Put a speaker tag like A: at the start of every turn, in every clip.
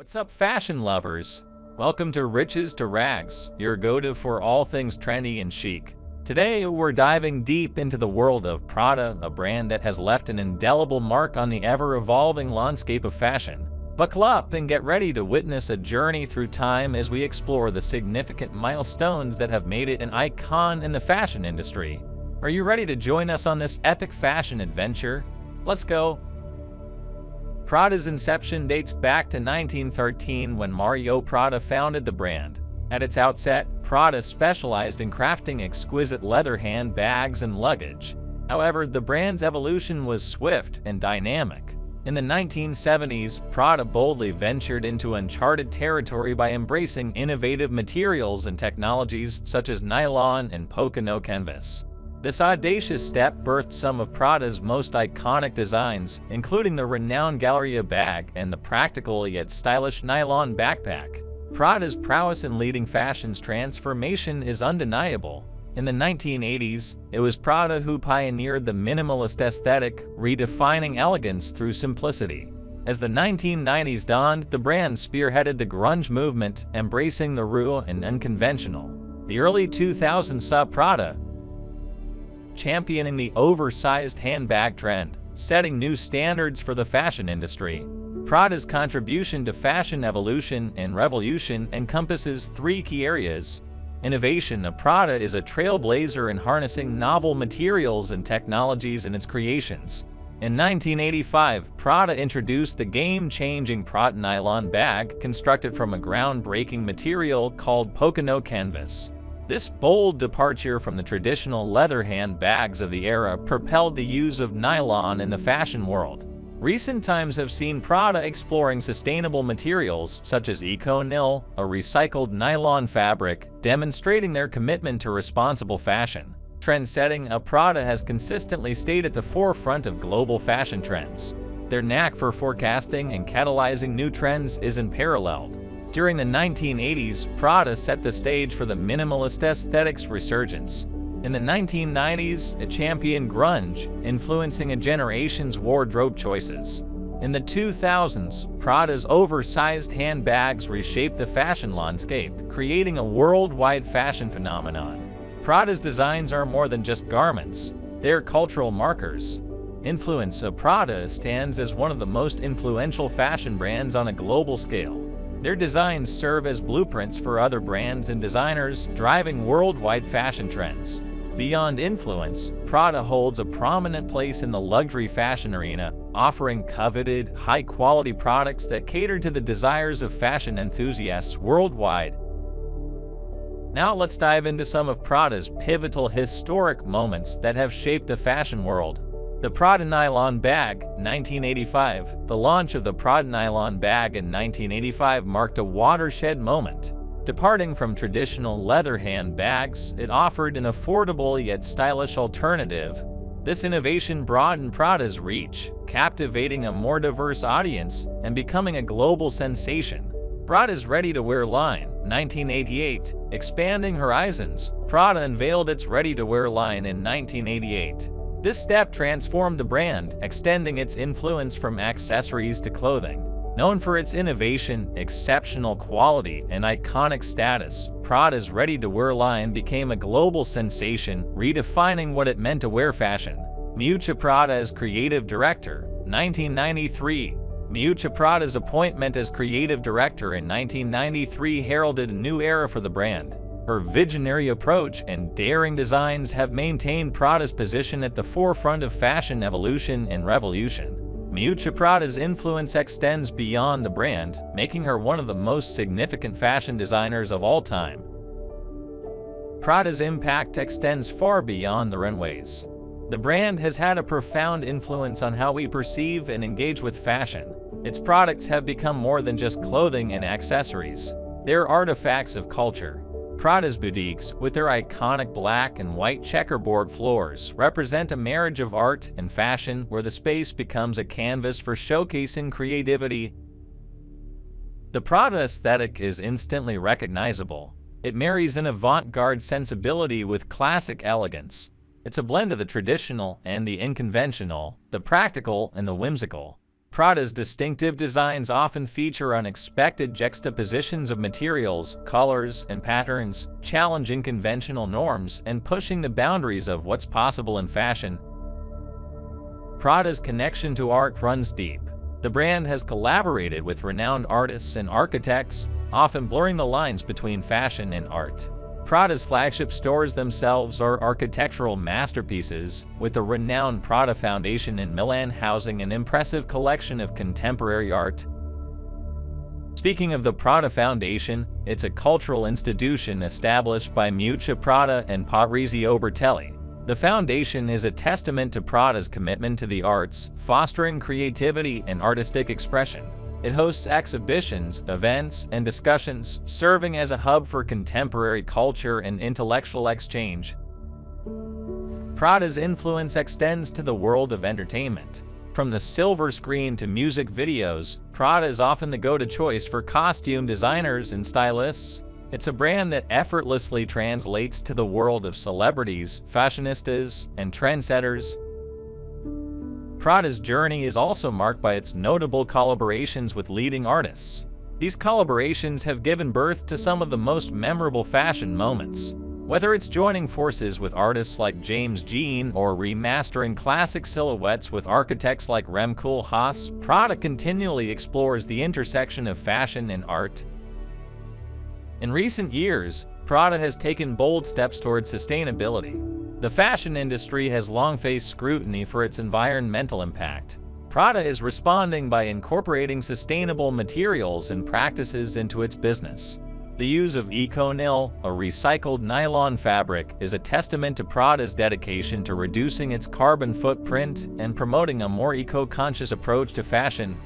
A: What's up, fashion lovers? Welcome to Riches to Rags, your go-to for all things trendy and chic. Today, we're diving deep into the world of Prada, a brand that has left an indelible mark on the ever-evolving landscape of fashion. Buckle up and get ready to witness a journey through time as we explore the significant milestones that have made it an icon in the fashion industry. Are you ready to join us on this epic fashion adventure? Let's go! Prada's inception dates back to 1913 when Mario Prada founded the brand. At its outset, Prada specialized in crafting exquisite leather handbags and luggage. However, the brand's evolution was swift and dynamic. In the 1970s, Prada boldly ventured into uncharted territory by embracing innovative materials and technologies such as nylon and Pocone canvas. This audacious step birthed some of Prada's most iconic designs, including the renowned Galleria bag and the practical yet stylish nylon backpack. Prada's prowess in leading fashion's transformation is undeniable. In the 1980s, it was Prada who pioneered the minimalist aesthetic, redefining elegance through simplicity. As the 1990s dawned, the brand spearheaded the grunge movement, embracing the raw and unconventional. The early 2000s saw Prada, championing the oversized handbag trend, setting new standards for the fashion industry. Prada's contribution to fashion evolution and revolution encompasses three key areas. Innovation Prada is a trailblazer in harnessing novel materials and technologies in its creations. In 1985, Prada introduced the game-changing Prada nylon bag constructed from a groundbreaking material called Pocone canvas. This bold departure from the traditional leather handbags of the era propelled the use of nylon in the fashion world. Recent times have seen Prada exploring sustainable materials such as ECONYL, a recycled nylon fabric, demonstrating their commitment to responsible fashion. Trend-setting, a Prada has consistently stayed at the forefront of global fashion trends. Their knack for forecasting and catalyzing new trends is unparalleled. During the 1980s, Prada set the stage for the minimalist aesthetics resurgence. In the 1990s, it championed grunge, influencing a generation's wardrobe choices. In the 2000s, Prada's oversized handbags reshaped the fashion landscape, creating a worldwide fashion phenomenon. Prada's designs are more than just garments, they're cultural markers. Influence of Prada stands as one of the most influential fashion brands on a global scale. Their designs serve as blueprints for other brands and designers, driving worldwide fashion trends. Beyond influence, Prada holds a prominent place in the luxury fashion arena, offering coveted, high-quality products that cater to the desires of fashion enthusiasts worldwide. Now let's dive into some of Prada's pivotal historic moments that have shaped the fashion world. The Prada Nylon Bag, 1985. The launch of the Prada Nylon Bag in 1985 marked a watershed moment. Departing from traditional leather handbags, it offered an affordable yet stylish alternative. This innovation broadened Prada's reach, captivating a more diverse audience and becoming a global sensation. Prada's ready-to-wear line, 1988, expanding horizons. Prada unveiled its ready-to-wear line in 1988. This step transformed the brand, extending its influence from accessories to clothing. Known for its innovation, exceptional quality, and iconic status, Prada's ready-to-wear line became a global sensation, redefining what it meant to wear fashion. Miuccia Prada as creative director, 1993. Miuccia Prada's appointment as creative director in 1993 heralded a new era for the brand. Her visionary approach and daring designs have maintained Prada's position at the forefront of fashion evolution and revolution. Miuccia Prada's influence extends beyond the brand, making her one of the most significant fashion designers of all time. Prada's impact extends far beyond the runways. The brand has had a profound influence on how we perceive and engage with fashion. Its products have become more than just clothing and accessories. They're artifacts of culture, Prada's boutiques, with their iconic black and white checkerboard floors, represent a marriage of art and fashion where the space becomes a canvas for showcasing creativity. The Prada aesthetic is instantly recognizable. It marries an avant-garde sensibility with classic elegance. It's a blend of the traditional and the unconventional, the practical and the whimsical. Prada's distinctive designs often feature unexpected juxtapositions of materials, colors, and patterns, challenging conventional norms and pushing the boundaries of what's possible in fashion. Prada's connection to art runs deep. The brand has collaborated with renowned artists and architects, often blurring the lines between fashion and art. Prada's flagship stores themselves are architectural masterpieces, with the renowned Prada Foundation in Milan housing an impressive collection of contemporary art. Speaking of the Prada Foundation, it's a cultural institution established by Miuccia Prada and Patrizio Bertelli. The foundation is a testament to Prada's commitment to the arts, fostering creativity and artistic expression. It hosts exhibitions, events, and discussions, serving as a hub for contemporary culture and intellectual exchange. Prada's influence extends to the world of entertainment. From the silver screen to music videos, Prada is often the go-to choice for costume designers and stylists. It's a brand that effortlessly translates to the world of celebrities, fashionistas, and trendsetters, Prada's journey is also marked by its notable collaborations with leading artists. These collaborations have given birth to some of the most memorable fashion moments. Whether it's joining forces with artists like James Jean or remastering classic silhouettes with architects like Rem Koolhaas, Prada continually explores the intersection of fashion and art. In recent years, Prada has taken bold steps towards sustainability, the fashion industry has long faced scrutiny for its environmental impact. Prada is responding by incorporating sustainable materials and practices into its business. The use of ECONYL, a recycled nylon fabric, is a testament to Prada's dedication to reducing its carbon footprint and promoting a more eco-conscious approach to fashion.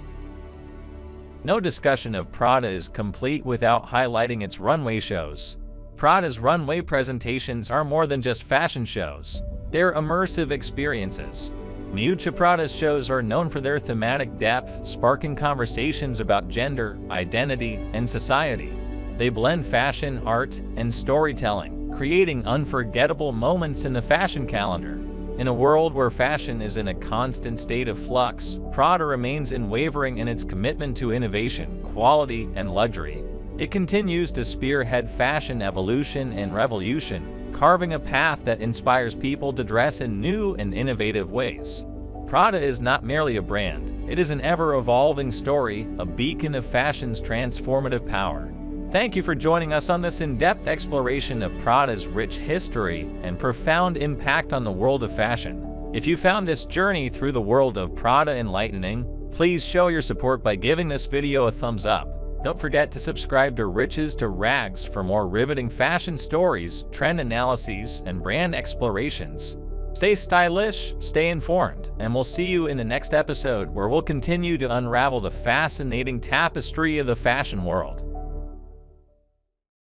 A: No discussion of Prada is complete without highlighting its runway shows. Prada's runway presentations are more than just fashion shows. They're immersive experiences. Miuccia Prada's shows are known for their thematic depth, sparking conversations about gender, identity, and society. They blend fashion, art, and storytelling, creating unforgettable moments in the fashion calendar. In a world where fashion is in a constant state of flux, Prada remains unwavering in its commitment to innovation, quality, and luxury. It continues to spearhead fashion evolution and revolution, carving a path that inspires people to dress in new and innovative ways. Prada is not merely a brand, it is an ever-evolving story, a beacon of fashion's transformative power. Thank you for joining us on this in-depth exploration of Prada's rich history and profound impact on the world of fashion. If you found this journey through the world of Prada enlightening, please show your support by giving this video a thumbs up. Don't forget to subscribe to Riches to Rags for more riveting fashion stories, trend analyses, and brand explorations. Stay stylish, stay informed, and we'll see you in the next episode where we'll continue to unravel the fascinating tapestry of the fashion world.